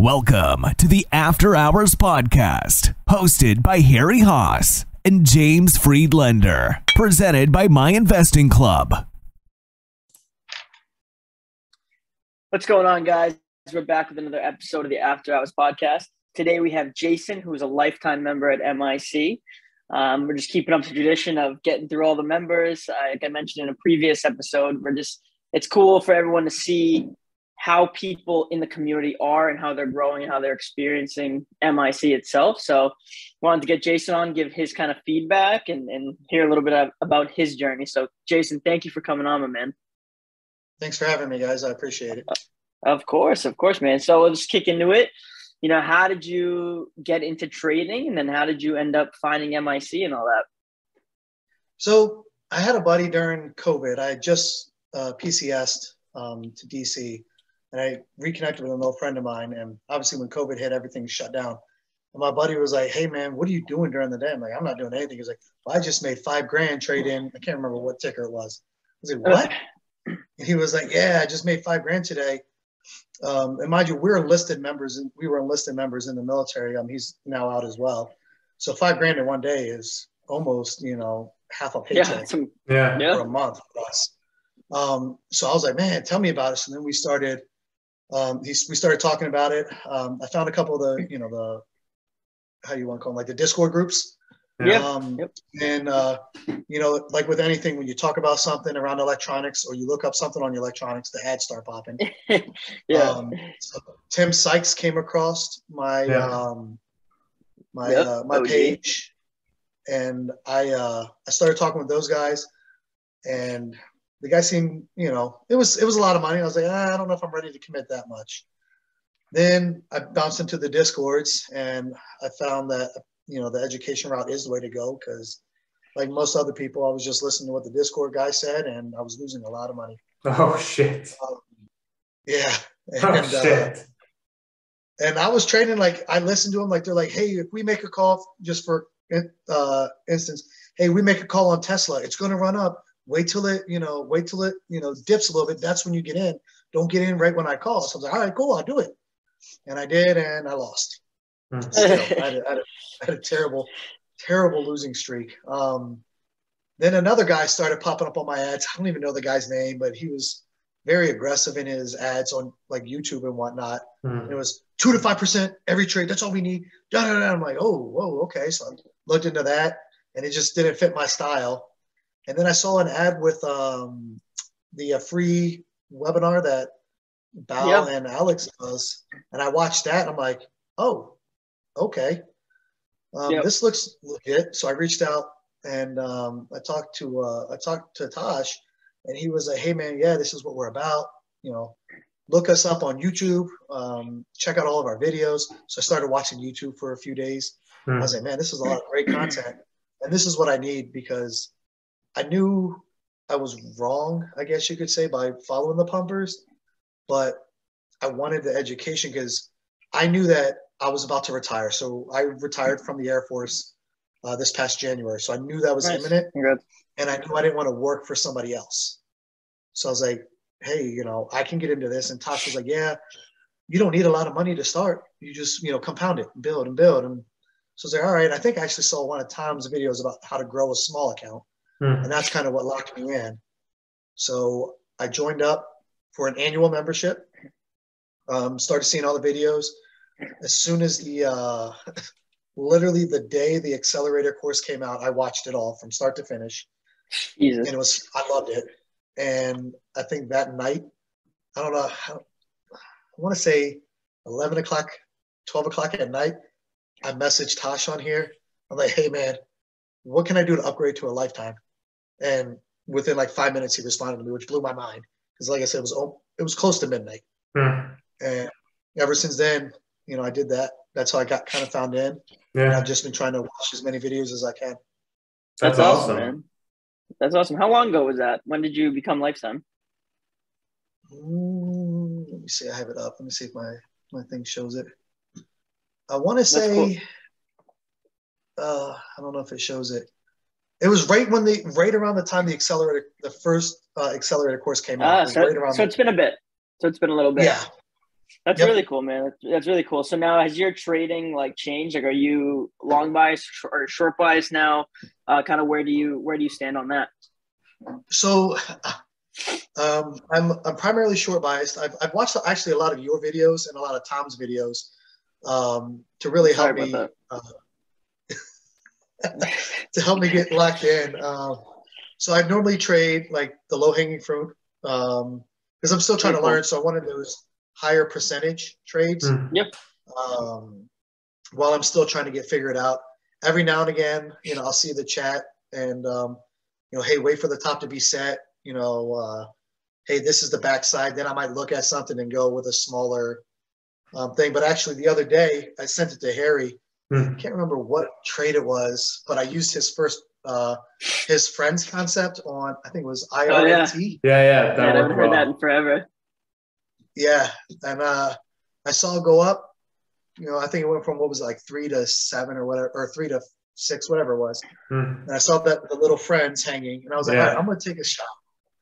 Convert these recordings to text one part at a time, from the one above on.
Welcome to the After Hours Podcast, hosted by Harry Haas and James Friedlander, presented by My Investing Club. What's going on, guys? We're back with another episode of the After Hours Podcast. Today we have Jason, who is a lifetime member at MIC. Um, we're just keeping up the tradition of getting through all the members. Uh, like I mentioned in a previous episode, we're just it's cool for everyone to see how people in the community are and how they're growing and how they're experiencing MIC itself. So wanted to get Jason on, give his kind of feedback and, and hear a little bit of, about his journey. So Jason, thank you for coming on, my man. Thanks for having me, guys. I appreciate it. Of course, of course, man. So let's kick into it. You know, how did you get into trading and then how did you end up finding MIC and all that? So I had a buddy during COVID. I just uh, PCSed um, to DC and I reconnected with an old friend of mine. And obviously, when COVID hit, everything shut down. And my buddy was like, "Hey, man, what are you doing during the day?" I'm like, "I'm not doing anything." He's like, well, "I just made five grand trade in. I can't remember what ticker it was." I was like, "What?" And he was like, "Yeah, I just made five grand today." Um, and mind you, we're enlisted members, and we were enlisted members in the military. Um, he's now out as well. So five grand in one day is almost, you know, half a paycheck yeah, yeah. for a month for us. Um, so I was like, man, tell me about it. So then we started um, he, we started talking about it. Um, I found a couple of the, you know, the, how you want to call them, like the Discord groups. Yeah. Um, yep. And, uh, you know, like with anything, when you talk about something around electronics or you look up something on your electronics, the ads start popping. yeah. Um, so Tim Sykes came across my, yeah. um, my, yep. uh, my OG. page and I, uh, I started talking with those guys and the guy seemed, you know, it was it was a lot of money. I was like, ah, I don't know if I'm ready to commit that much. Then I bounced into the discords and I found that you know the education route is the way to go because like most other people, I was just listening to what the Discord guy said and I was losing a lot of money. Oh shit. Um, yeah. And, oh shit. Uh, and I was trading like I listened to them like they're like, hey, if we make a call just for uh, instance, hey, we make a call on Tesla, it's going to run up Wait till it, you know, wait till it, you know, dips a little bit. That's when you get in. Don't get in right when I call. So I was like, all right, cool, I'll do it. And I did, and I lost. Mm-hmm. I, had a, I, had a, I, had a, terrible, terrible losing streak. Um, then another guy started popping up on my ads. I don't even know the guy's name, but he was very aggressive in his ads on like YouTube and whatnot. Mm-hmm. It was two to five percent every trade. That's all we need. Da, da, da. I'm like, oh, whoa, okay. So I looked into that, and it just didn't fit my style. And then I saw an ad with um, the uh, free webinar that Bao yep. and Alex does, and I watched that. And I'm like, oh, okay, um, yep. this looks legit. So I reached out and um, I talked to uh, I talked to Tosh, and he was like, hey man, yeah, this is what we're about. You know, look us up on YouTube. Um, check out all of our videos. So I started watching YouTube for a few days. Hmm. I was like, man, this is a lot of great content, and this is what I need because I knew I was wrong, I guess you could say, by following the pumpers, but I wanted the education because I knew that I was about to retire. So I retired from the Air Force uh, this past January. So I knew that was nice. imminent. And I knew I didn't want to work for somebody else. So I was like, hey, you know, I can get into this. And Tosh was like, yeah, you don't need a lot of money to start. You just, you know, compound it, build and build. And so I was like, all right, I think I actually saw one of Tom's videos about how to grow a small account. Mm. And that's kind of what locked me in. So I joined up for an annual membership, um, started seeing all the videos. As soon as the, uh, literally the day the accelerator course came out, I watched it all from start to finish. Jesus. And it was, I loved it. And I think that night, I don't know, I, I want to say 11 o'clock, 12 o'clock at night, I messaged Tosh on here. I'm like, hey man, what can I do to upgrade to a lifetime? And within like five minutes, he responded to me, which blew my mind. Because, like I said, it was it was close to midnight. Mm. And ever since then, you know, I did that. That's how I got kind of found in. Yeah. And I've just been trying to watch as many videos as I can. That's, That's awesome, man. That's awesome. How long ago was that? When did you become Lifetime? Mm, let me see. I have it up. Let me see if my my thing shows it. I want to say. Cool. Uh, I don't know if it shows it. It was right when the right around the time the accelerator, the first uh, accelerator course came out. Ah, so, right so it's been a bit. So it's been a little bit. Yeah, That's Yep. really cool, man. That's, that's really cool. So now, has your trading like changed? Like, are you long bias or short bias now? Uh, kind of where do you where do you stand on that? So um, I'm I'm primarily short biased. I've, I've watched actually a lot of your videos and a lot of Tom's videos um, to really help me uh, to help me get locked in. Um, so I normally trade like the low hanging fruit because I'm still trying to learn. So I wanted those higher percentage trades Mm. um, while I'm still trying to get figured out. Every now and again, you know, I'll see the chat and um, you know, hey, wait for the top to be set. You know, uh, hey, this is the backside. Then I might look at something and go with a smaller um, thing. But actually, the other day I sent it to Harry. Hmm. I can't remember what trade it was, but I used his first uh, his friends concept on I think it was Oh, yeah. IRT. Yeah, yeah, Yeah, I that haven't worked heard that well. in forever. Yeah, and uh, I saw it go up. You know, I think it went from what was it, like three to seven or whatever, or three to six, whatever it was. Mm. And I saw that the little friends hanging, and I was like, Yeah. all right, I'm going to take a shot.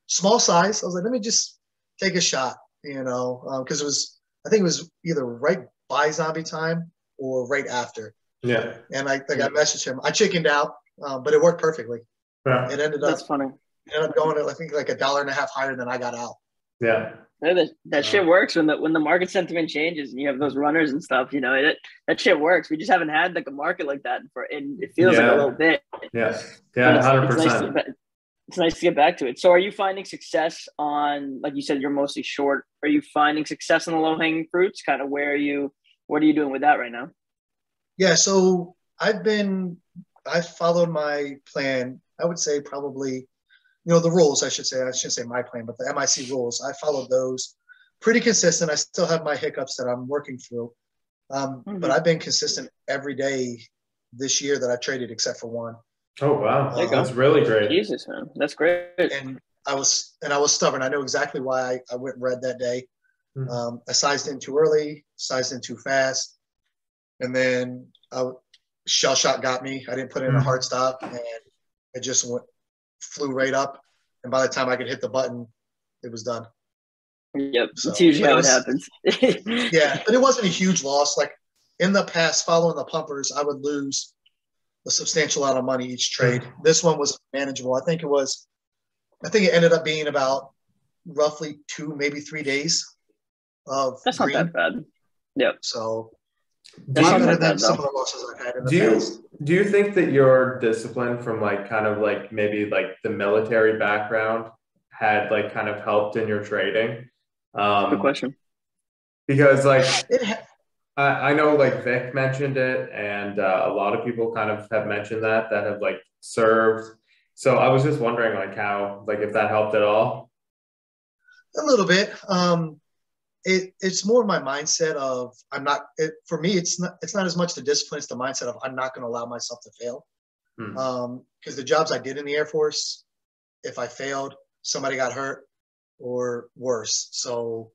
Small size. I was like, let me just take a shot. You know, because it was I think it was either right by zombie time or right after. Yeah. And I like I messaged him. I chickened out, um, but it worked perfectly. Yeah. It ended up That's funny. ended up going I think like a dollar and a half higher than I got out. Yeah. Yeah, that, that shit works when the when the market sentiment changes and you have those runners and stuff. You know, it that shit works. We just haven't had like a market like that for, and it feels like a little bit. Yeah. Yeah. it's- Hundred it's nice get percent. It's nice to get back to it. So, are you finding success on, like you said, you're mostly short? Are you finding success in the low hanging fruits? Kind of where are you? What are you doing with that right now? Yeah, so I've been I followed my plan. I would say probably, you know, the rules. I should say I shouldn't say my plan, but the MIC rules. I followed those pretty consistent. I still have my hiccups that I'm working through, um, Mhm. but I've been consistent every day this year that I traded except for one. Oh wow, There you that's really great. Jesus, man, that's great. and I was and I was stubborn. I know exactly why I, I went red that day. Mhm. Um, I sized in too early, sized in too fast, and then I, shell shot got me. I didn't put in a Mhm. hard stop, and it just went flew right up. And by the time I could hit the button, it was done. Yep, So, it's usually but it how it was- happens. Yeah, but it wasn't a huge loss. Like in the past, following the pumpers, I would lose a substantial amount of money each trade. This one was manageable. I think it was. I think it ended up being about roughly two, maybe three days of That's not that bad. Yep, So that's way not better than bad some of the losses I've had in the Do you past. do you think that your discipline from like kind of like maybe like the military background had like kind of helped in your trading? Um, Good question. because like It ha- I, I know like Vic mentioned it, and uh, a lot of people kind of have mentioned that that have like served. So I was just wondering like how like if that helped at all. a little bit. Um, it it's more of my mindset of I'm not. It, for me, it's not. It's not as much the discipline. It's the mindset of I'm not going to allow myself to fail. Hmm. Um, because the jobs I did in the Air Force, if I failed, somebody got hurt, or worse. So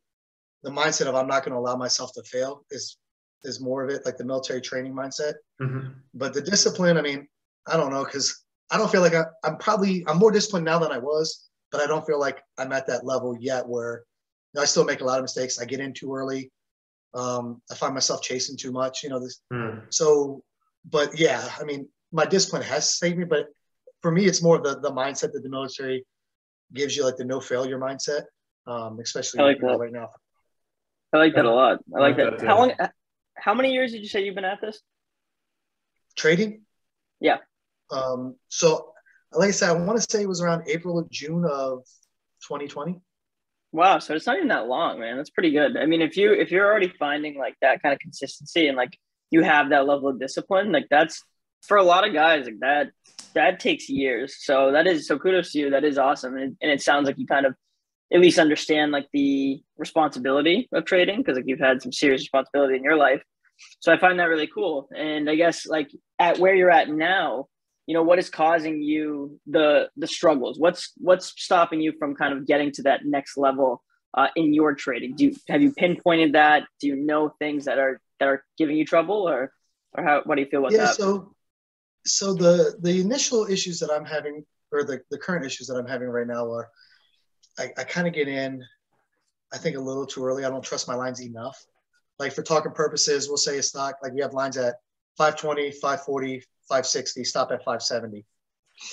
the mindset of I'm not going to allow myself to fail is is more of it, like the military training mindset. Mhm. But the discipline, I mean, I don't know, because I don't feel like I, I'm probably I'm more disciplined now than I was, but I don't feel like I'm at that level yet where know, I still make a lot of mistakes. I get in too early. Um, I find myself chasing too much. You know, this Hmm. so, but yeah, I mean, my discipline has saved me, but for me, it's more the the mindset that the military gives you, like the no failure mindset, um, especially like you know, right now. I like that a lot. I like like that. that How long? How many years did you say you've been at this? Trading. Yeah. Um, so, like I said, I want to say it was around April or June of 2020. Wow, so it's not even that long, man. That's pretty good. I mean, if you if you're already finding like that kind of consistency and like you have that level of discipline, like that's for a lot of guys, like that that takes years. So that is so kudos to you. That is awesome, and, and it sounds like you kind of at least understand like the responsibility of trading because like you've had some serious responsibility in your life. So I find that really cool. And I guess like at where you're at now, you know what is causing you the the struggles what's what's stopping you from kind of getting to that next level uh, in your trading do you have you pinpointed that do you know things that are that are giving you trouble or or how what do you feel about yeah. that So, so the the initial issues that I'm having, or the the current issues that I'm having right now are, I, I kind of get in. I think a little too early. I don't trust my lines enough. Like for talking purposes, we'll say a stock like we have lines at 520, 540, 560, stop at 570.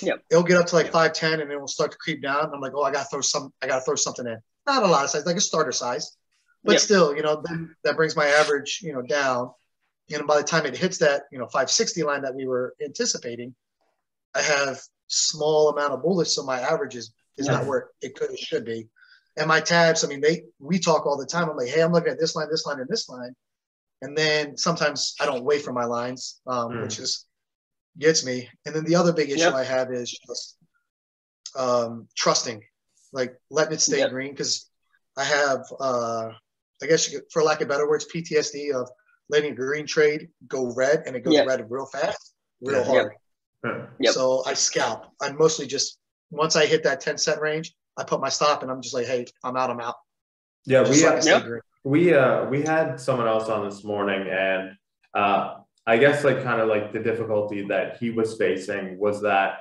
Yep. It'll get up to like 510 and then we'll start to creep down. I'm like, oh, I gotta throw some, I gotta throw something in. Not a lot of size, like a starter size. But Yep. still, you know, then that brings my average, you know, down. And by the time it hits that, you know, 560 line that we were anticipating, I have small amount of bullets, so my average is is not where it could it should be. And my tabs, I mean, they we talk all the time. I'm like, hey, I'm looking at this line, this line, and this line. And then sometimes I don't wait for my lines, um, Mm. which is gets me. And then the other big issue Yep. I have is just um, trusting, like letting it stay Yep. green because I have, uh, I guess you could, for lack of better words, PTSD of letting a green trade go red and it goes Yep. red real fast, real Yep. hard. Yep. So I scalp. I'm mostly just once I hit that 10 cent range, I put my stop and I'm just like, hey, I'm out, I'm out. Yeah, Just we let we uh we had someone else on this morning and uh i guess like kind of like the difficulty that he was facing was that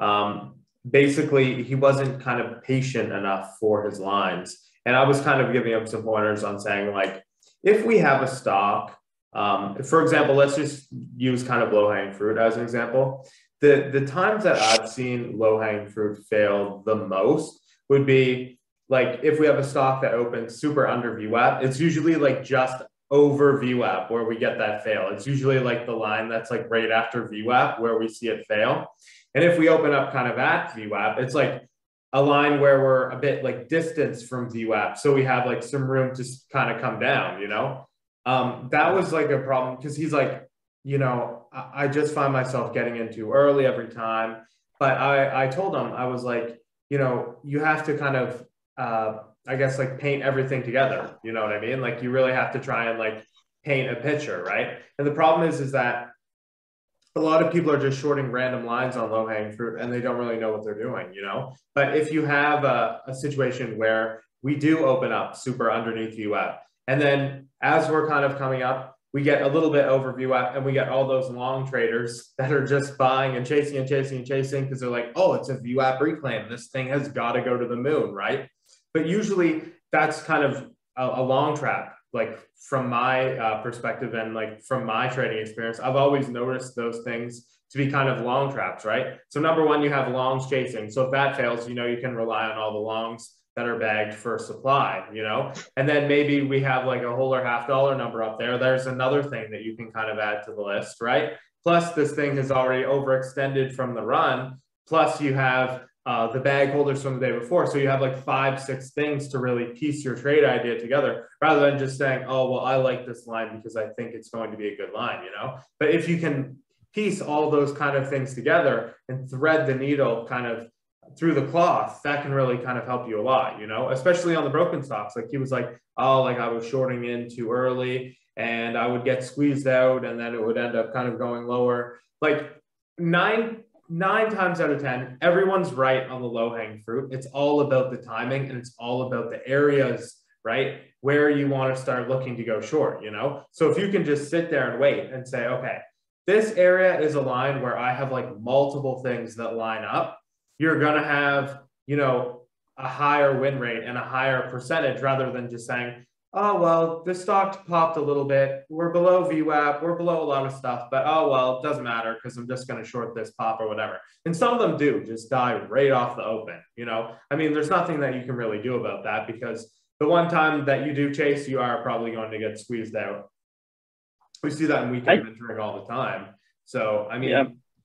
um basically he wasn't kind of patient enough for his lines. And i was kind of giving him some pointers on saying like if we have a stock um for example let's just use kind of low hanging fruit as an example. The the times that i've seen low hanging fruit fail the most would be like if we have a stock that opens super under VWAP, it's usually like just over VWAP where we get that fail. It's usually like the line that's like right after VWAP where we see it fail. And if we open up kind of at VWAP, it's like a line where we're a bit like distance from VWAP. So we have like some room to kind of come down, you know? Um, that was like a problem because he's like, you know, I, I just find myself getting in too early every time. But I, I told him, I was like, you know, you have to kind of uh, I guess like paint everything together. You know what I mean? Like you really have to try and like paint a picture, right? And the problem is, is that a lot of people are just shorting random lines on low hanging fruit and they don't really know what they're doing, you know? But if you have a, a situation where we do open up super underneath VWAP, and then as we're kind of coming up, we get a little bit overview VWAP and we get all those long traders that are just buying and chasing and chasing and chasing because they're like, oh, it's a VWAP reclaim. This thing has got to go to the moon, right? But usually that's kind of a, a long trap. Like from my uh, perspective and like from my trading experience, I've always noticed those things to be kind of long traps, right? So number one, you have longs chasing. So if that fails, you know you can rely on all the longs that are bagged for supply, you know? And then maybe we have like a whole or half dollar number up there. There's another thing that you can kind of add to the list, right? Plus, this thing has already overextended from the run. Plus, you have uh, the bag holders from the day before. So you have like five, six things to really piece your trade idea together rather than just saying, oh, well, I like this line because I think it's going to be a good line, you know? But if you can piece all those kind of things together and thread the needle kind of through the cloth, that can really kind of help you a lot, you know, especially on the broken stocks. Like he was like, oh, like I was shorting in too early and I would get squeezed out and then it would end up kind of going lower. Like nine, nine times out of 10, everyone's right on the low hanging fruit. It's all about the timing and it's all about the areas, right? Where you want to start looking to go short, you know? So if you can just sit there and wait and say, okay, this area is a line where I have like multiple things that line up you're going to have, you know, a higher win rate and a higher percentage rather than just saying, oh, well, the stock popped a little bit. We're below VWAP. We're below a lot of stuff, but oh, well, it doesn't matter because I'm just going to short this pop or whatever. And some of them do just die right off the open. You know, I mean, there's nothing that you can really do about that because the one time that you do chase, you are probably going to get squeezed out. We see that in weekend mentoring all the time. So, I mean, Yeah.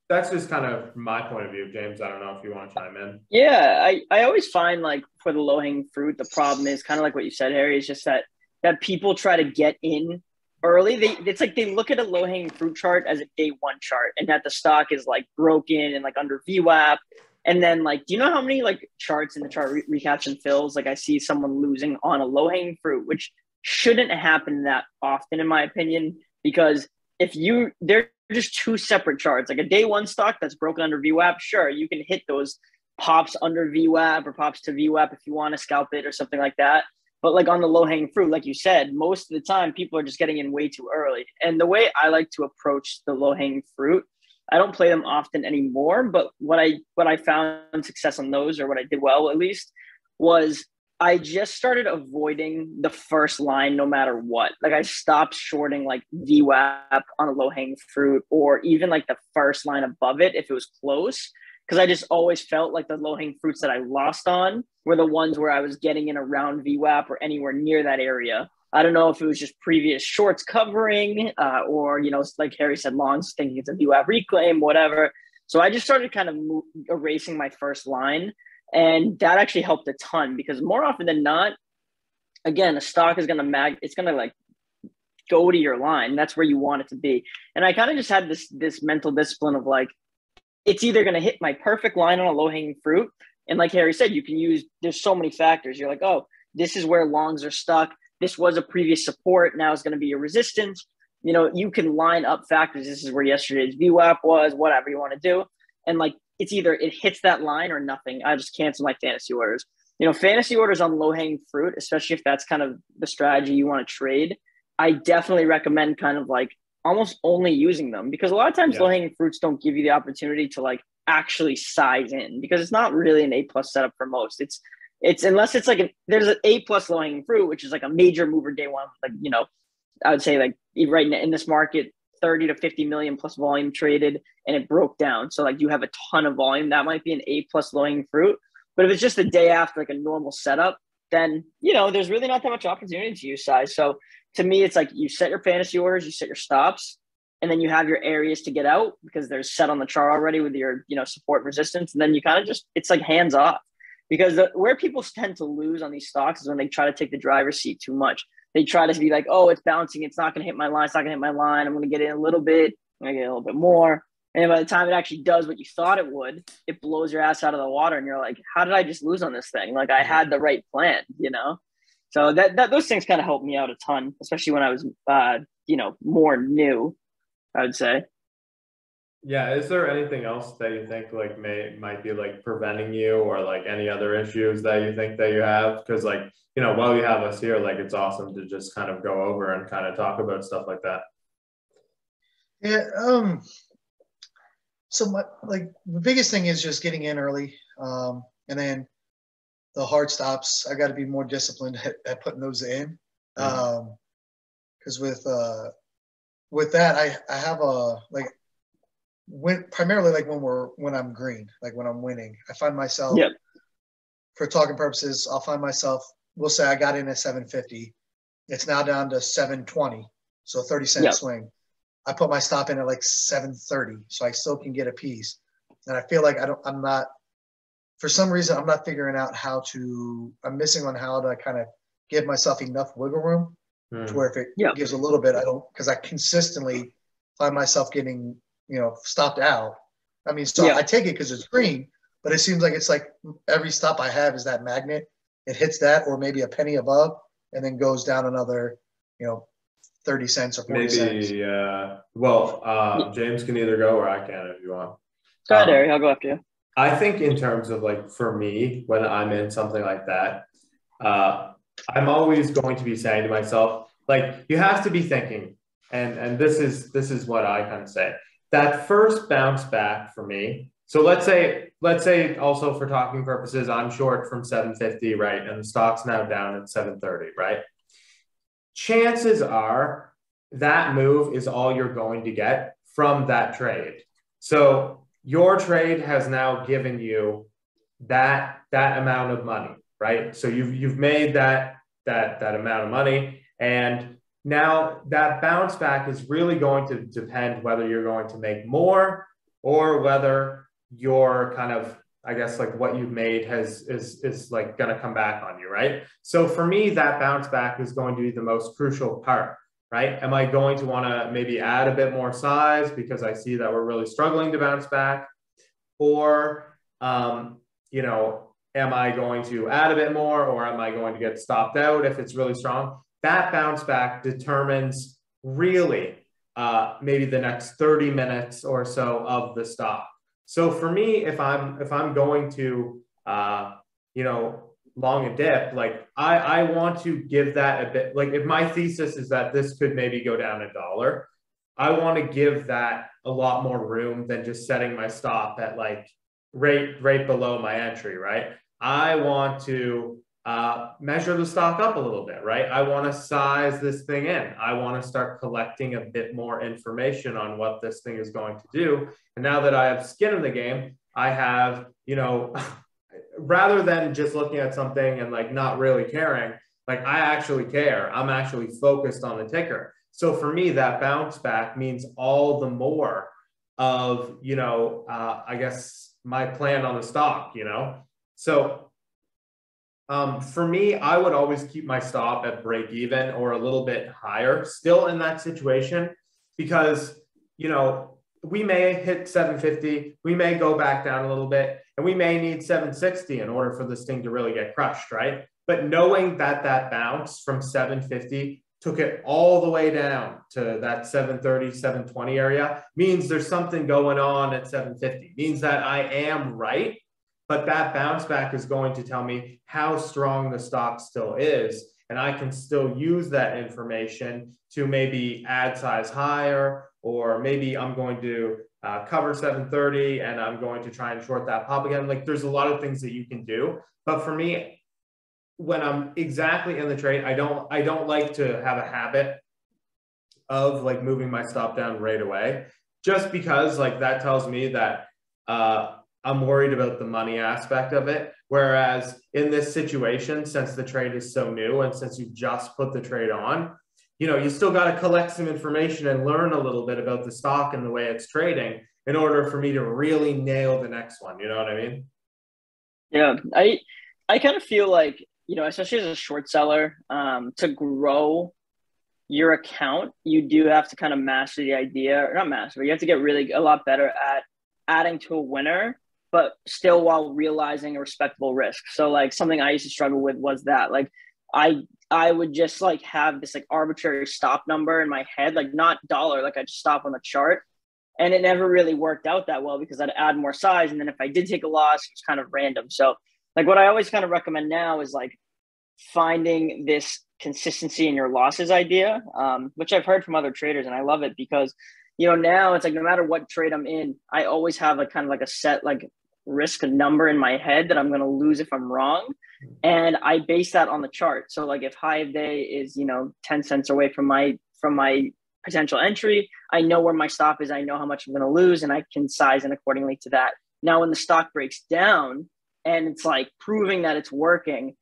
that's just kind of my point of view, James. I don't know if you want to chime in. Yeah, I, I always find like for the low hanging fruit, the problem is kind of like what you said, Harry, is just that that people try to get in early. They it's like they look at a low hanging fruit chart as a day one chart, and that the stock is like broken and like under VWAP. And then like, do you know how many like charts in the chart re- recaps and fills? Like I see someone losing on a low hanging fruit, which shouldn't happen that often, in my opinion, because if you they're just two separate charts. Like a day one stock that's broken under VWAP, sure, you can hit those pops under VWAP or pops to VWAP if you want to scalp it or something like that. But like on the low hanging fruit, like you said, most of the time people are just getting in way too early. And the way I like to approach the low hanging fruit, I don't play them often anymore. But what I what I found success on those, or what I did well at least, was I just started avoiding the first line no matter what. Like I stopped shorting like VWAP on a low hanging fruit or even like the first line above it if it was close. Cause I just always felt like the low hanging fruits that I lost on were the ones where I was getting in around VWAP or anywhere near that area. I don't know if it was just previous shorts covering uh, or, you know, like Harry said, longs thinking it's a VWAP reclaim, whatever. So I just started kind of mo- erasing my first line and that actually helped a ton because more often than not, again, a stock is gonna mag it's gonna like go to your line. That's where you want it to be. And I kind of just had this this mental discipline of like, it's either gonna hit my perfect line on a low hanging fruit. And like Harry said, you can use there's so many factors. You're like, oh, this is where longs are stuck. This was a previous support. Now it's going to be a resistance. You know, you can line up factors. This is where yesterday's VWAP was, whatever you want to do. And like it's either it hits that line or nothing. I just cancel my fantasy orders. You know, fantasy orders on low hanging fruit, especially if that's kind of the strategy you want to trade. I definitely recommend kind of like almost only using them because a lot of times yeah. low hanging fruits don't give you the opportunity to like actually size in because it's not really an A plus setup for most. It's it's unless it's like an, there's an A plus low hanging fruit, which is like a major mover day one. Like you know, I would say like right in this market, 30 to 50 million plus volume traded and it broke down. So like you have a ton of volume, that might be an A plus low hanging fruit. But if it's just the day after like a normal setup, then you know there's really not that much opportunity to use size. So to me, it's like you set your fantasy orders, you set your stops, and then you have your areas to get out because they're set on the chart already with your you know support resistance, and then you kind of just it's like hands off because the, where people tend to lose on these stocks is when they try to take the driver's seat too much they try to be like, oh, it's bouncing. It's not going to hit my line. It's not going to hit my line. I'm going to get in a little bit. I'm going to get a little bit more. And by the time it actually does what you thought it would, it blows your ass out of the water. And you're like, how did I just lose on this thing? Like I had the right plan, you know? So that, that those things kind of helped me out a ton, especially when I was, uh, you know, more new, I would say. Yeah. Is there anything else that you think like may might be like preventing you or like any other issues that you think that you have? Because like, you know, while you have us here, like it's awesome to just kind of go over and kind of talk about stuff like that. Yeah. Um so my like the biggest thing is just getting in early. Um and then the hard stops, I gotta be more disciplined at, at putting those in. Mm-hmm. Um because with uh with that I I have a like when primarily like when we're when I'm green, like when I'm winning, I find myself yep. for talking purposes, I'll find myself. We'll say I got in at 750. It's now down to 720, so 30 cent yep. swing. I put my stop in at like 730, so I still can get a piece. And I feel like I don't. I'm not. For some reason, I'm not figuring out how to. I'm missing on how to kind of give myself enough wiggle room mm. to where if it yep. gives a little bit, I don't because I consistently find myself getting you know, stopped out. I mean, so yeah. I take it because it's green, but it seems like it's like every stop I have is that magnet. It hits that or maybe a penny above and then goes down another, you know, 30 cents or 40 maybe, cents. Maybe, uh, well, uh, James can either go or I can if you want. Go ahead, um, Harry. I'll go after you. I think in terms of like for me, when I'm in something like that, uh, I'm always going to be saying to myself, like, you have to be thinking, and and this is this is what I kind of say that first bounce back for me. So let's say, let's say also for talking purposes, I'm short from 750, right? And the stock's now down at 730, right? Chances are that move is all you're going to get from that trade. So your trade has now given you that that amount of money, right? So you've you've made that that that amount of money and now, that bounce back is really going to depend whether you're going to make more or whether your kind of I guess like what you've made has is is like going to come back on you, right? So for me, that bounce back is going to be the most crucial part, right? Am I going to want to maybe add a bit more size because I see that we're really struggling to bounce back, or um, you know, am I going to add a bit more, or am I going to get stopped out if it's really strong? that bounce back determines really uh, maybe the next 30 minutes or so of the stock. So for me, if I'm if I'm going to uh, you know long a dip, like I I want to give that a bit. Like if my thesis is that this could maybe go down a dollar, I want to give that a lot more room than just setting my stop at like right right below my entry. Right. I want to uh, measure the stock up a little bit, right? I want to size this thing in. I want to start collecting a bit more information on what this thing is going to do. And now that I have skin in the game, I have, you know, rather than just looking at something and like not really caring, like I actually care. I'm actually focused on the ticker. So for me, that bounce back means all the more of, you know, uh, I guess my plan on the stock, you know? So um, for me, I would always keep my stop at break even or a little bit higher, still in that situation, because, you know, we may hit 750, we may go back down a little bit, and we may need 760 in order for this thing to really get crushed, right? But knowing that that bounce from 750 took it all the way down to that 730, 720 area means there's something going on at 750, means that I am right but that bounce back is going to tell me how strong the stock still is. And I can still use that information to maybe add size higher, or maybe I'm going to uh, cover 730 and I'm going to try and short that pop again. Like there's a lot of things that you can do. But for me, when I'm exactly in the trade, I don't I don't like to have a habit of like moving my stop down right away, just because like that tells me that uh, I'm worried about the money aspect of it. Whereas in this situation, since the trade is so new and since you just put the trade on, you know, you still got to collect some information and learn a little bit about the stock and the way it's trading in order for me to really nail the next one. You know what I mean? Yeah, I I kind of feel like you know, especially as a short seller, um, to grow your account, you do have to kind of master the idea, or not master, but you have to get really a lot better at adding to a winner but still while realizing a respectable risk. So like something I used to struggle with was that like I I would just like have this like arbitrary stop number in my head, like not dollar, like I just stop on the chart. And it never really worked out that well because I'd add more size. And then if I did take a loss, it was kind of random. So like what I always kind of recommend now is like finding this consistency in your losses idea, um, which I've heard from other traders and I love it because you know now it's like no matter what trade I'm in, I always have like kind of like a set like risk a number in my head that I'm going to lose if I'm wrong. And I base that on the chart. So like if high of day is, you know, 10 cents away from my, from my potential entry, I know where my stop is. I know how much I'm going to lose and I can size in accordingly to that. Now, when the stock breaks down and it's like proving that it's working,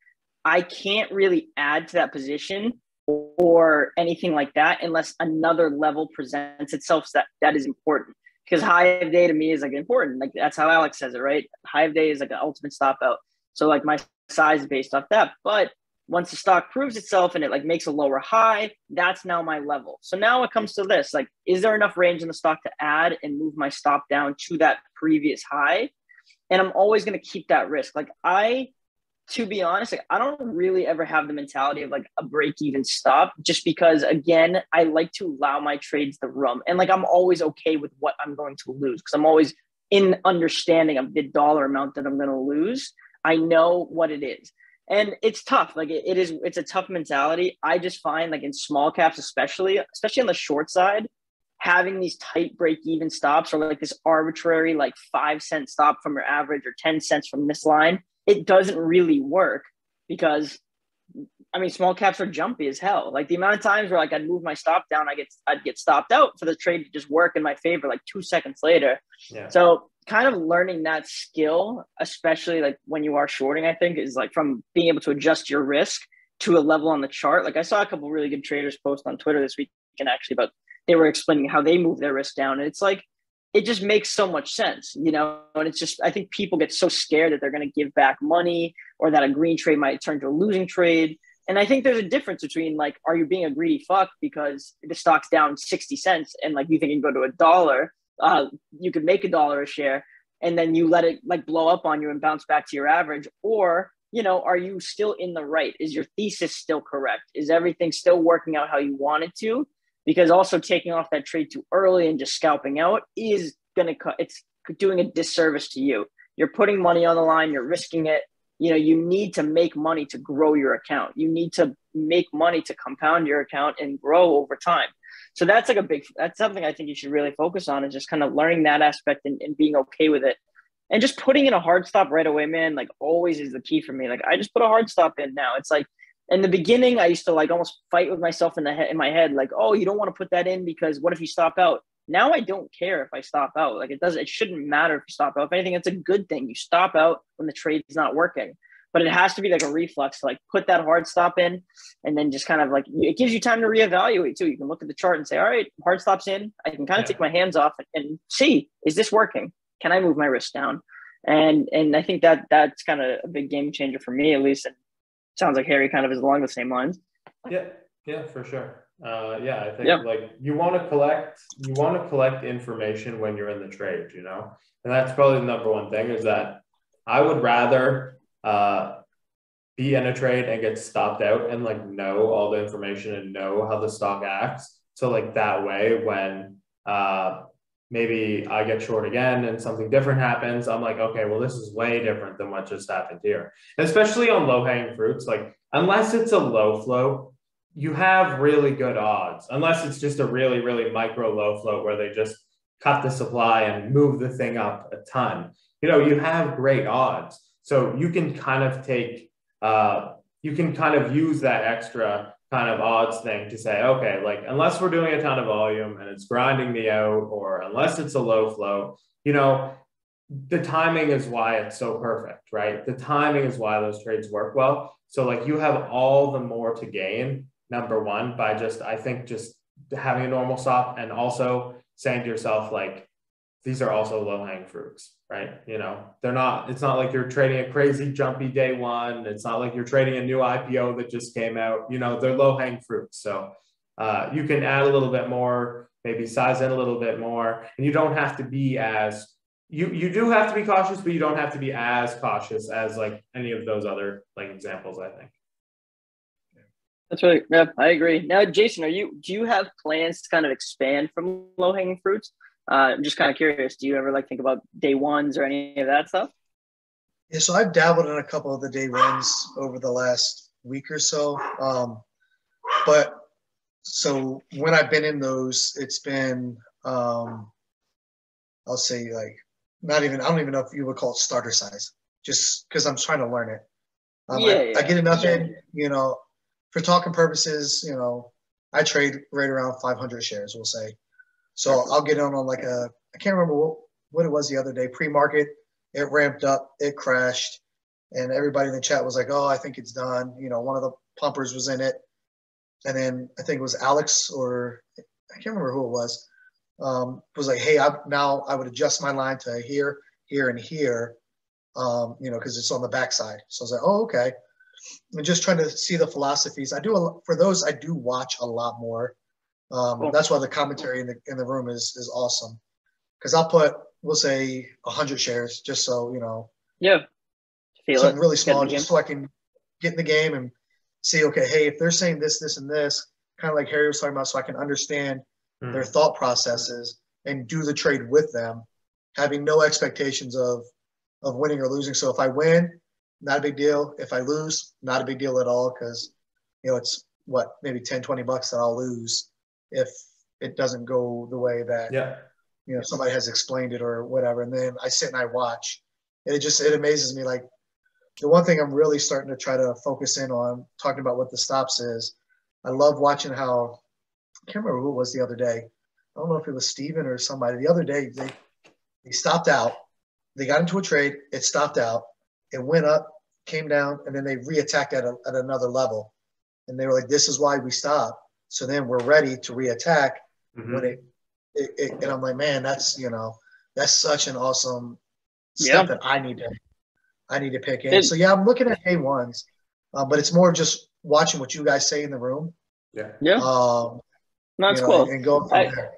I can't really add to that position or anything like that unless another level presents itself that that is important because high of day to me is like important. Like that's how Alex says it, right? Of day is like an ultimate stop out. So like my size is based off that. But once the stock proves itself and it like makes a lower high, that's now my level. So now it comes to this: like, is there enough range in the stock to add and move my stop down to that previous high? And I'm always going to keep that risk. Like I to be honest, like, I don't really ever have the mentality of like a break even stop just because, again, I like to allow my trades the room. And like, I'm always okay with what I'm going to lose because I'm always in understanding of the dollar amount that I'm going to lose. I know what it is. And it's tough. Like it, it is, it's a tough mentality. I just find like in small caps, especially, especially on the short side, having these tight break even stops or like this arbitrary like five cent stop from your average or 10 cents from this line it doesn't really work because I mean, small caps are jumpy as hell. Like the amount of times where like I'd move my stop down, I get I'd get stopped out for the trade to just work in my favor like two seconds later. Yeah. So kind of learning that skill, especially like when you are shorting, I think is like from being able to adjust your risk to a level on the chart. Like I saw a couple really good traders post on Twitter this week and actually about they were explaining how they move their risk down. And it's like it just makes so much sense, you know. And it's just I think people get so scared that they're going to give back money or that a green trade might turn to a losing trade. And I think there's a difference between like, are you being a greedy fuck because the stock's down 60 cents and like you think you can go to a dollar, uh, you could make a dollar a share and then you let it like blow up on you and bounce back to your average? Or, you know, are you still in the right? Is your thesis still correct? Is everything still working out how you want it to? Because also taking off that trade too early and just scalping out is going to cut it's doing a disservice to you. You're putting money on the line you're risking it. You know you need to make money to grow your account. You need to make money to compound your account and grow over time. So that's like a big that's something i think you should really focus on is just kind of learning that aspect and, and being okay with it. And just putting in a hard stop right away, man, like always is the key for me. Like I just put a hard stop in now. It's like in the beginning, I used to like almost fight with myself in the head in my head, like, oh, you don't want to put that in because what if you stop out? Now I don't care if I stop out. Like it doesn't, it shouldn't matter if you stop out. If anything, it's a good thing. You stop out when the trade is not working. But it has to be like a reflex to like put that hard stop in and then just kind of like it gives you time to reevaluate too. You can look at the chart and say, all right, hard stops in. I can kind of yeah. take my hands off and see, is this working? Can I move my wrist down? And and I think that that's kind of a big game changer for me at least. And sounds like Harry kind of is along the same lines. Yeah, yeah, for sure. Uh, yeah, I think yep. like you want to collect you want to collect information when you're in the trade, you know, and that's probably the number one thing is that I would rather uh, be in a trade and get stopped out and like know all the information and know how the stock acts. So like that way, when uh, maybe I get short again and something different happens, I'm like, okay, well, this is way different than what just happened here. especially on low hanging fruits, like unless it's a low float, you have really good odds. Unless it's just a really, really micro low float where they just cut the supply and move the thing up a ton. You know, you have great odds. So you can kind of take, uh, you can kind of use that extra kind of odds thing to say, okay, like unless we're doing a ton of volume and it's grinding me out, or unless it's a low float, you know, the timing is why it's so perfect, right? The timing is why those trades work well. So like you have all the more to gain, number one, by just I think just having a normal stop and also saying to yourself, like, these are also low hanging fruits, right? You know, they're not, it's not like you're trading a crazy jumpy day one. It's not like you're trading a new IPO that just came out. You know, they're low hanging fruits. So uh, you can add a little bit more, maybe size in a little bit more, and you don't have to be as, you, you do have to be cautious, but you don't have to be as cautious as like any of those other like examples, I think. That's right. Yeah, I agree. Now, Jason, are you do you have plans to kind of expand from low hanging fruits? Uh, I'm just kind of curious. Do you ever like think about day ones or any of that stuff? Yeah, so I've dabbled in a couple of the day ones over the last week or so. Um, but so when I've been in those, it's been um, I'll say like not even I don't even know if you would call it starter size, just because I'm trying to learn it. Um, yeah, I, yeah. I, get enough yeah. in, you know, for talking purposes. You know, I trade right around 500 shares, we'll say. So I'll get on on like a I can't remember what, what it was the other day pre-market. It ramped up, it crashed, and everybody in the chat was like, "Oh, I think it's done." You know, one of the pumpers was in it, and then I think it was Alex or I can't remember who it was. Um, was like, "Hey, I, now I would adjust my line to here, here, and here." Um, you know, because it's on the backside. So I was like, "Oh, okay." I'm just trying to see the philosophies. I do a, for those. I do watch a lot more um, cool. That's why the commentary in the in the room is is awesome. Because I'll put we'll say hundred shares just so you know. Yeah. Feel something it. really small, just so I can get in the game and see. Okay, hey, if they're saying this, this, and this, kind of like Harry was talking about, so I can understand mm. their thought processes and do the trade with them, having no expectations of of winning or losing. So if I win, not a big deal. If I lose, not a big deal at all because you know it's what maybe 10 20 bucks that i'll lose if it doesn't go the way that yeah. you know somebody has explained it or whatever. And then i sit and i watch and it just it amazes me. Like the one thing i'm really starting to try to focus in on talking about what the stops is i love watching how i can't remember who it was the other day. I don't know if it was steven or somebody. The other day they they stopped out. They got into a trade. It stopped out. It went up came down and then they reattacked at, a, at another level. And they were like this is why we stopped so then we're ready to reattack mm-hmm. when it, it, it, and I'm like, man, that's you know, that's such an awesome step yeah. that I need to I need to pick in. It, so yeah, I'm looking at A ones, uh, but it's more just watching what you guys say in the room. Yeah. Yeah. Um, that's know, cool. And going from I, there.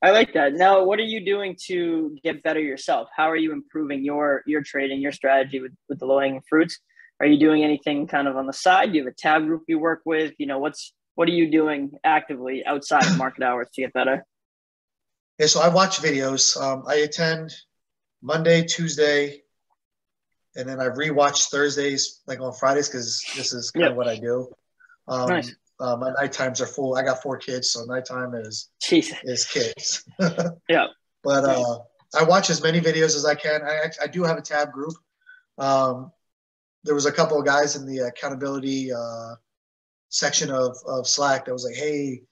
I like that. Now, what are you doing to get better yourself? How are you improving your your trading, your strategy with with the low hanging fruits? Are you doing anything kind of on the side? Do you have a tab group you work with? You know, what's what are you doing actively outside of market hours to get better? Yeah, so I watch videos. Um, I attend Monday, Tuesday, and then I rewatch Thursdays, like on Fridays, because this is kind yep. of what I do. Um, nice. Uh, my night times are full. I got four kids, so nighttime is Jesus. is kids. yeah. But uh, I watch as many videos as I can. I I do have a tab group. Um, there was a couple of guys in the accountability uh, section of of Slack that was like, "Hey, you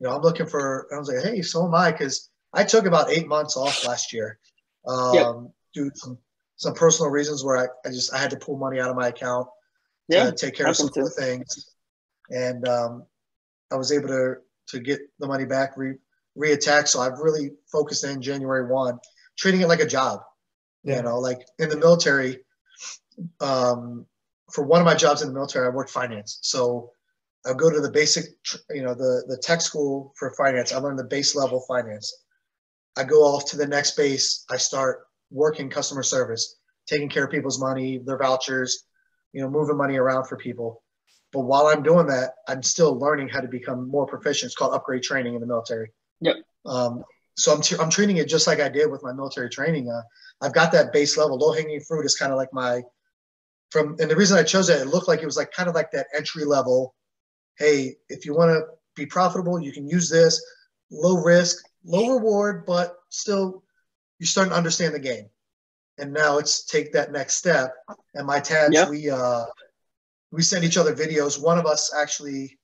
know, I'm looking for." I was like, "Hey, so am I," because I took about eight months off last year, um, yep. due to some some personal reasons where I, I just I had to pull money out of my account yeah, to take care of some other things, and um, I was able to to get the money back re reattach. So I've really focused in January one, treating it like a job. Yeah. You know, like in the military, um, for one of my jobs in the military, I worked finance. So I go to the basic, you know, the the tech school for finance. I learned the base level finance. I go off to the next base. I start working customer service, taking care of people's money, their vouchers, you know, moving money around for people. But while I'm doing that, I'm still learning how to become more proficient. It's called upgrade training in the military. Yep. Um, so I'm, t- I'm treating it just like I did with my military training. Uh, I've got that base level. Low hanging fruit is kind of like my from, and the reason I chose it, it looked like it was like kind of like that entry level. Hey, if you want to be profitable, you can use this. Low risk, low reward, but still you're starting to understand the game. And now it's take that next step. And my tabs, yep. we uh, we send each other videos. One of us actually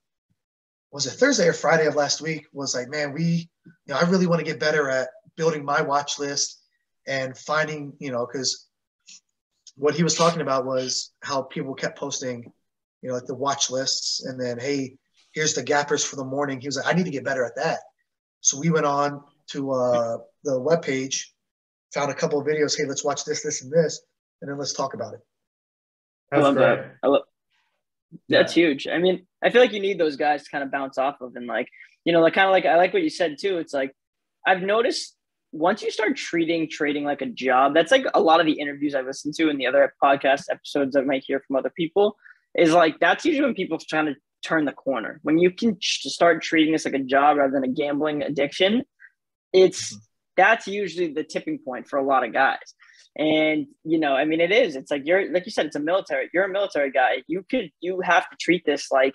was it Thursday or Friday of last week was like, man, we, you know, I really want to get better at building my watch list and finding, you know, because what he was talking about was how people kept posting, you know, like the watch lists and then, hey, here's the gappers for the morning. He was like, I need to get better at that. So we went on to uh, the web page, found a couple of videos. Hey, let's watch this, this, and this, and then let's talk about it. That's I love great. that. I love. That's yeah. huge. I mean, I feel like you need those guys to kind of bounce off of, and like, you know, like kind of like I like what you said too. It's like I've noticed once you start treating trading like a job, that's like a lot of the interviews I've listened to and the other podcast episodes I might hear from other people. Is like that's usually when people trying to turn the corner. When you can start treating this like a job rather than a gambling addiction, it's mm-hmm. that's usually the tipping point for a lot of guys. And you know, I mean, it is. It's like you're like you said, it's a military. You're a military guy. You could you have to treat this like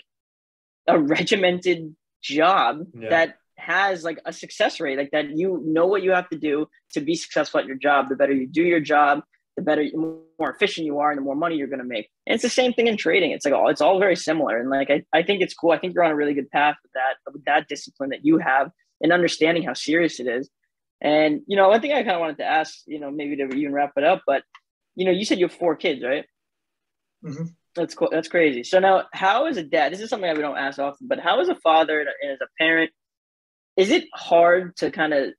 a regimented job yeah. that has like a success rate, like that you know what you have to do to be successful at your job. The better you do your job, the better, more efficient you are, and the more money you're going to make. And it's the same thing in trading. It's like all, it's all very similar. And like, I, I think it's cool. I think you're on a really good path with that, with that discipline that you have and understanding how serious it is. And, you know, one thing I kind of wanted to ask, you know, maybe to even wrap it up, but, you know, you said you have four kids, right? Mm-hmm. That's cool. That's crazy. So now, how is a dad? This is something that we don't ask often, but how is a father and as a parent? Is it hard to kind of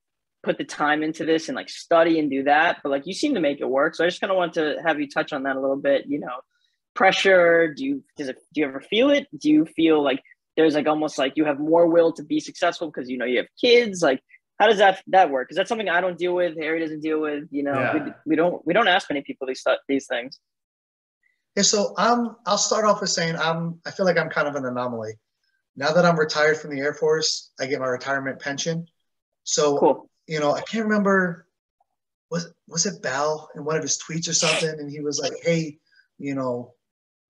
put the time into this and like study and do that? But like you seem to make it work. So I just kind of want to have you touch on that a little bit. You know, pressure. Do you does it? Do you ever feel it? Do you feel like there's like almost like you have more will to be successful because you know you have kids? Like how does that that work? Is that something I don't deal with? Harry doesn't deal with. You know, yeah. we, we don't we don't ask many people these these things. Yeah, so um, I'll start off with saying I'm. I feel like I'm kind of an anomaly. Now that I'm retired from the Air Force, I get my retirement pension. So cool. you know, I can't remember was was it Bao in one of his tweets or something, and he was like, "Hey, you know,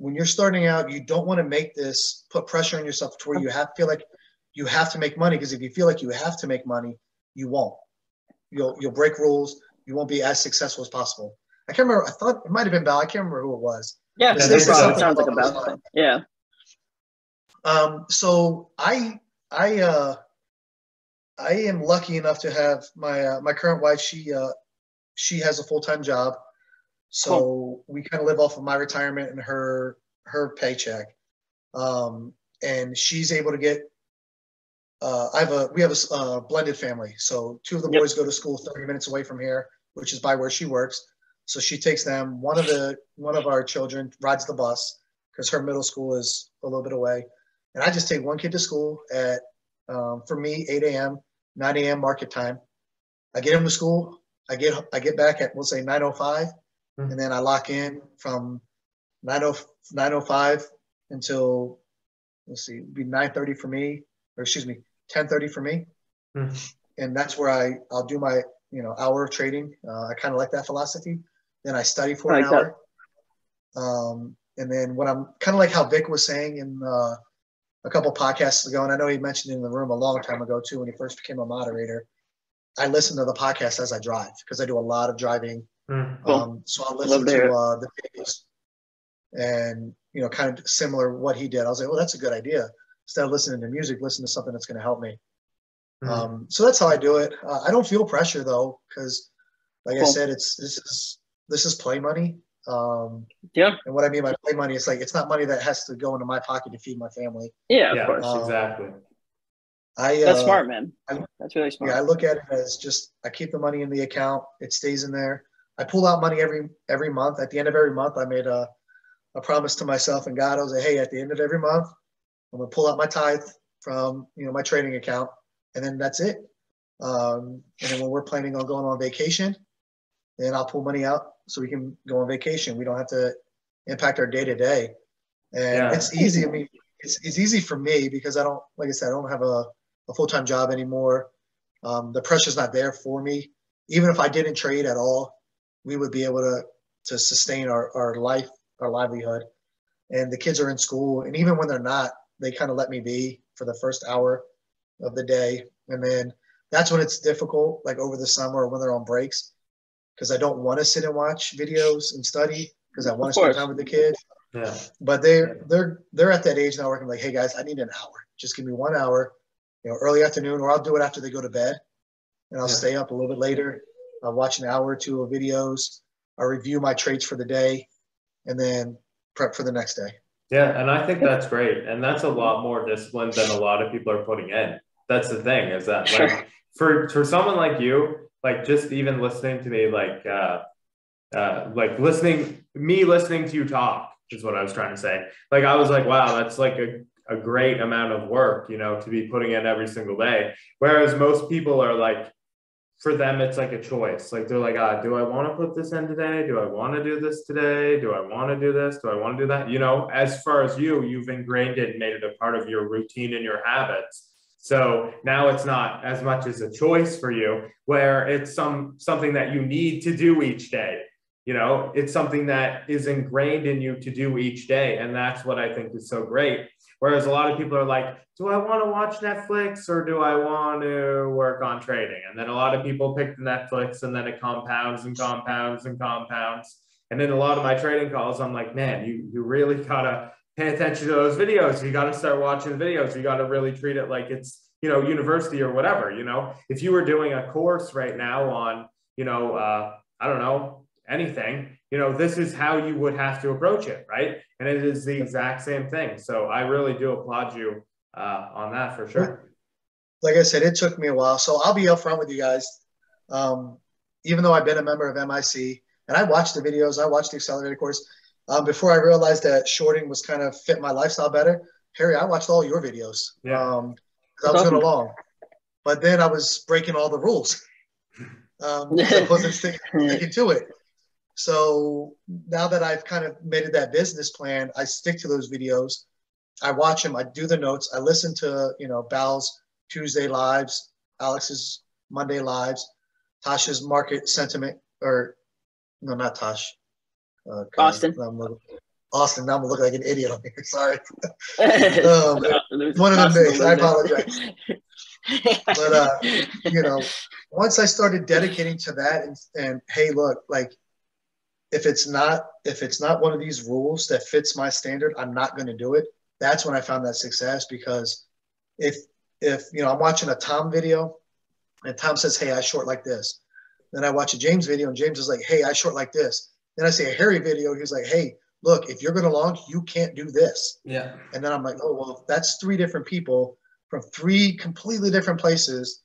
when you're starting out, you don't want to make this put pressure on yourself to where you have feel like you have to make money because if you feel like you have to make money, you won't. You'll you'll break rules. You won't be as successful as possible. I can't remember. I thought it might have been Bao. I can't remember who it was. Yeah, this sounds like about yeah. Um, so I I uh, I am lucky enough to have my uh, my current wife. She uh, she has a full time job, so cool. we kind of live off of my retirement and her her paycheck. Um, and she's able to get. Uh, I have a we have a uh, blended family, so two of the yep. boys go to school 30 minutes away from here, which is by where she works. So she takes them. One of the one of our children rides the bus because her middle school is a little bit away, and I just take one kid to school at um, for me 8 a.m. 9 a.m. market time. I get him to school. I get I get back at we'll say 9:05, mm-hmm. and then I lock in from 9:05 until let's see, be 9:30 for me, or excuse me, 10:30 for me, mm-hmm. and that's where I I'll do my you know hour of trading. Uh, I kind of like that philosophy. Then I study for I an hour. Um, and then what I'm kind of like how Vic was saying in uh, a couple podcasts ago, and I know he mentioned it in the room a long time ago too when he first became a moderator. I listen to the podcast as I drive because I do a lot of driving. Mm. Cool. Um, so I Love listen to hear to it. uh, the videos and you know, kind of similar what he did. I was like, well, that's a good idea. Instead of listening to music, listen to something that's going to help me. Mm. Um, so that's how I do it. Uh, I don't feel pressure though, because like I said, it's this is this is play money. Um, Yeah. and what I mean by play money, it's like it's not money that has to go into my pocket to feed my family. Yeah, of yeah, course. Um, exactly. I That's uh, smart, man. I- That's really smart. Yeah, I look at it as just I keep the money in the account. It stays in there. I pull out money every every month. At the end of every month, I made a a promise to myself and God. I was like, hey, at the end of every month, I'm gonna pull out my tithe from you know my trading account, and then that's it. Um, and then when we're planning on going on vacation, then I'll pull money out so we can go on vacation. We don't have to impact our day to day, and Yeah. it's easy. I mean, it's it's easy for me because I don't like I said I don't have a, a full time job anymore. Um, the pressure's not there for me. Even if I didn't trade at all, we would be able to to sustain our, our life, our livelihood. And the kids are in school, and even when they're not, they kind of let me be for the first hour of the day, and then that's when it's difficult, like over the summer or when they're on breaks, because I don't want to sit and watch videos and study because I want to spend time with the kids Yeah. but they're they're they're at that age now where I'm like, hey guys, I need an hour. Just give me one hour, you know, early afternoon, or I'll do it after they go to bed, and I'll Yeah. stay up a little bit later. I'll watch an hour or two of videos. I'll review my trades for the day, and then prep for the next day. Yeah, and I think that's great. And that's a lot more discipline than a lot of people are putting in. That's the thing, is that like for for someone like you, like just even listening to me, like uh uh like listening me listening to you talk is what I was trying to say. Like I was like, wow, that's like a a great amount of work, you know, to be putting in every single day. Whereas most people are like, for them, it's like a choice. Like they're like, ah, do I want to put this in today? Do I want to do this today? Do I want to do this? Do I want to do that? You know, as far as you, you've ingrained it and made it a part of your routine and your habits. So now it's not as much as a choice for you, where it's some something that you need to do each day. You know, it's something that is ingrained in you to do each day. And that's what I think is so great. Whereas a lot of people are like, do I want to watch Netflix or do I want to work on trading? And then a lot of people pick Netflix and then it compounds and compounds and compounds. And in a lot of my trading calls, I'm like, man, you, you really gotta pay attention to those videos. You gotta start watching the videos. You gotta really treat it like it's, you know, university or whatever, you know, if you were doing a course right now on, you know, uh, I don't know, anything, you know, this is how you would have to approach it, right? And it is the exact same thing. So I really do applaud you uh, on that for sure. Like I said, it took me a while, so I'll be upfront with you guys. Um, even though I've been a member of MIC and I watched the videos, I watched the accelerator course. Um, before I realized that shorting was kind of fit my lifestyle better, Harry, I watched all your videos. Yeah. Um, 'cause I was going along, but then I was breaking all the rules. Um, 'cause I wasn't sticking, sticking to it. So now that I've kind of made it that business plan, I stick to those videos. I watch them. I do the notes. I listen to you know Bao's Tuesday lives, Alex's Monday lives, Tasha's market sentiment, or no, not Tosh. Uh, Austin. I'm looking- Austin. Now I'm looking like an idiot on here. Sorry. um, one of them days. I apologize. But, uh, you know, once I started dedicating to that, and, and hey, look, like if it's not if it's not one of these rules that fits my standard, I'm not going to do it. That's when I found that success because if if you know I'm watching a Tom video and Tom says, "Hey, I short like this," then I watch a James video and James is like, "Hey, I short like this." Then I see a Harry video, he's like, "Hey, look, if you're going to long, you can't do this." Yeah. And then I'm like, "Oh well, that's three different people from three completely different places,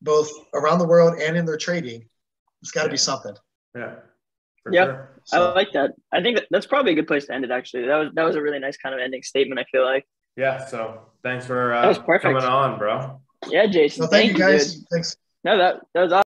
both around the world and in their trading. It's got to be something." Yeah. For Yeah. sure. I like that. I think that, that's probably a good place to end it. Actually, that was that was a really nice kind of ending statement. I feel like. Yeah. So thanks for uh, coming on, bro. Yeah, Jason. No, thank, you dude. guys. Thanks. No, that that was awesome.